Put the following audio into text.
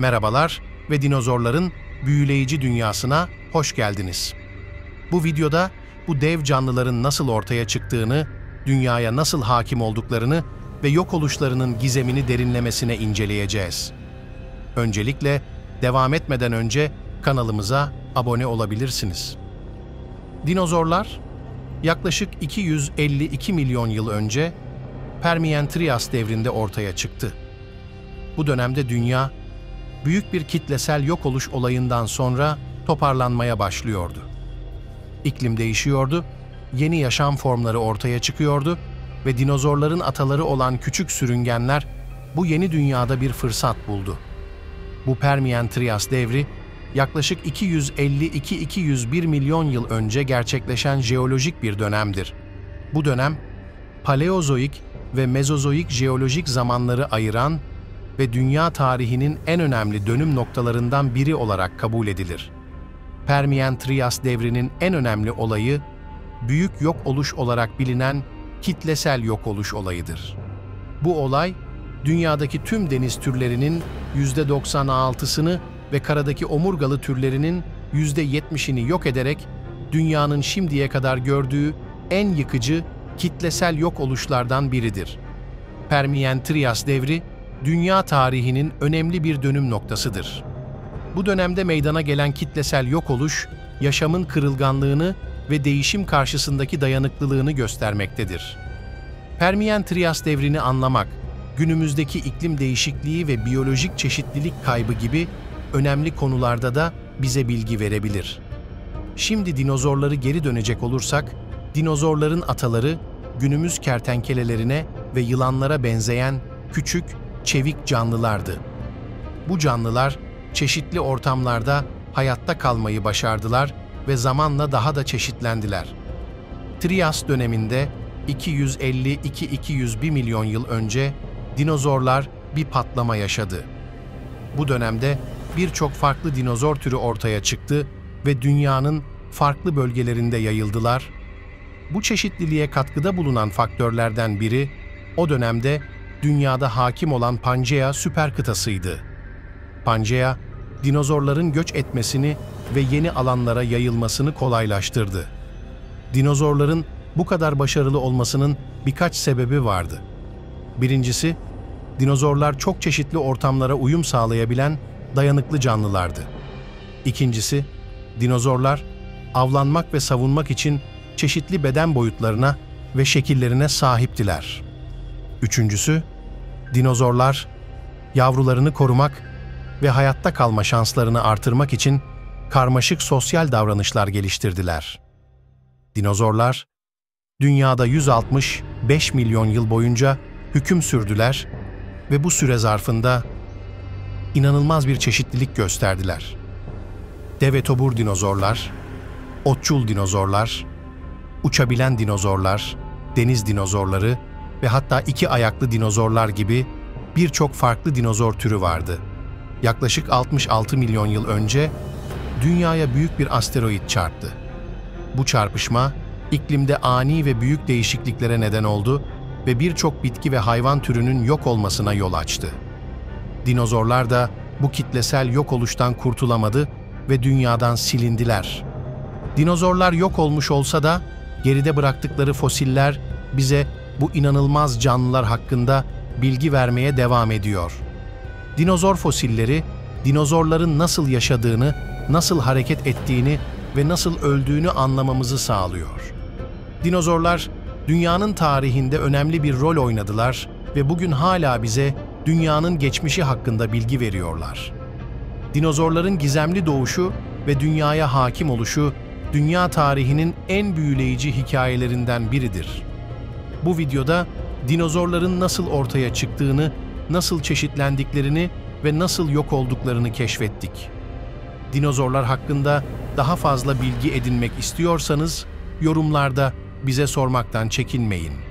Merhabalar ve dinozorların büyüleyici dünyasına hoş geldiniz. Bu videoda bu dev canlıların nasıl ortaya çıktığını, dünyaya nasıl hakim olduklarını ve yok oluşlarının gizemini derinlemesine inceleyeceğiz. Öncelikle devam etmeden önce kanalımıza abone olabilirsiniz. Dinozorlar yaklaşık 252 milyon yıl önce Permiyen-Trias devrinde ortaya çıktı. Bu dönemde dünya büyük bir kitlesel yok oluş olayından sonra toparlanmaya başlıyordu. İklim değişiyordu, yeni yaşam formları ortaya çıkıyordu ve dinozorların ataları olan küçük sürüngenler bu yeni dünyada bir fırsat buldu. Bu Permiyen-Trias devri yaklaşık 252-201 milyon yıl önce gerçekleşen jeolojik bir dönemdir. Bu dönem Paleozoik ve Mezozoik jeolojik zamanları ayıran ve dünya tarihinin en önemli dönüm noktalarından biri olarak kabul edilir. Permiyen-Trias devrinin en önemli olayı, büyük yok oluş olarak bilinen kitlesel yok oluş olayıdır. Bu olay, dünyadaki tüm deniz türlerinin %96'sını ve karadaki omurgalı türlerinin %70'ini yok ederek dünyanın şimdiye kadar gördüğü en yıkıcı kitlesel yok oluşlardan biridir. Permiyen-Trias devri, dünya tarihinin önemli bir dönüm noktasıdır. Bu dönemde meydana gelen kitlesel yok oluş, yaşamın kırılganlığını ve değişim karşısındaki dayanıklılığını göstermektedir. Permiyen-Trias devrini anlamak, günümüzdeki iklim değişikliği ve biyolojik çeşitlilik kaybı gibi önemli konularda da bize bilgi verebilir. Şimdi dinozorları geri dönecek olursak, dinozorların ataları günümüz kertenkelelerine ve yılanlara benzeyen küçük, çevik canlılardı. Bu canlılar çeşitli ortamlarda hayatta kalmayı başardılar ve zamanla daha da çeşitlendiler. Trias döneminde 252-201 milyon yıl önce dinozorlar bir patlama yaşadı. Bu dönemde birçok farklı dinozor türü ortaya çıktı ve dünyanın farklı bölgelerinde yayıldılar. Bu çeşitliliğe katkıda bulunan faktörlerden biri, o dönemde dünyada hakim olan Pangea süper kıtasıydı. Pangea, dinozorların göç etmesini ve yeni alanlara yayılmasını kolaylaştırdı. Dinozorların bu kadar başarılı olmasının birkaç sebebi vardı. Birincisi, dinozorlar çok çeşitli ortamlara uyum sağlayabilen dayanıklı canlılardı. İkincisi, dinozorlar avlanmak ve savunmak için çeşitli beden boyutlarına ve şekillerine sahiptiler. Üçüncüsü, dinozorlar yavrularını korumak ve hayatta kalma şanslarını artırmak için karmaşık sosyal davranışlar geliştirdiler. Dinozorlar, dünyada 165 milyon yıl boyunca hüküm sürdüler ve bu süre zarfında inanılmaz bir çeşitlilik gösterdiler. Devetobur dinozorlar, otçul dinozorlar, uçabilen dinozorlar, deniz dinozorları ve hatta iki ayaklı dinozorlar gibi birçok farklı dinozor türü vardı. Yaklaşık 66 milyon yıl önce dünyaya büyük bir asteroid çarptı. Bu çarpışma iklimde ani ve büyük değişikliklere neden oldu ve birçok bitki ve hayvan türünün yok olmasına yol açtı. Dinozorlar da bu kitlesel yok oluştan kurtulamadı ve dünyadan silindiler. Dinozorlar yok olmuş olsa da geride bıraktıkları fosiller bize bu inanılmaz canlılar hakkında bilgi vermeye devam ediyor. Dinozor fosilleri, dinozorların nasıl yaşadığını, nasıl hareket ettiğini ve nasıl öldüğünü anlamamızı sağlıyor. Dinozorlar, dünyanın tarihinde önemli bir rol oynadılar ve bugün hala bize dünyanın geçmişi hakkında bilgi veriyorlar. Dinozorların gizemli doğuşu ve dünyaya hakim oluşu, dünya tarihinin en büyüleyici hikayelerinden biridir. Bu videoda dinozorların nasıl ortaya çıktığını, nasıl çeşitlendiklerini ve nasıl yok olduklarını keşfettik. Dinozorlar hakkında daha fazla bilgi edinmek istiyorsanız yorumlarda bize sormaktan çekinmeyin.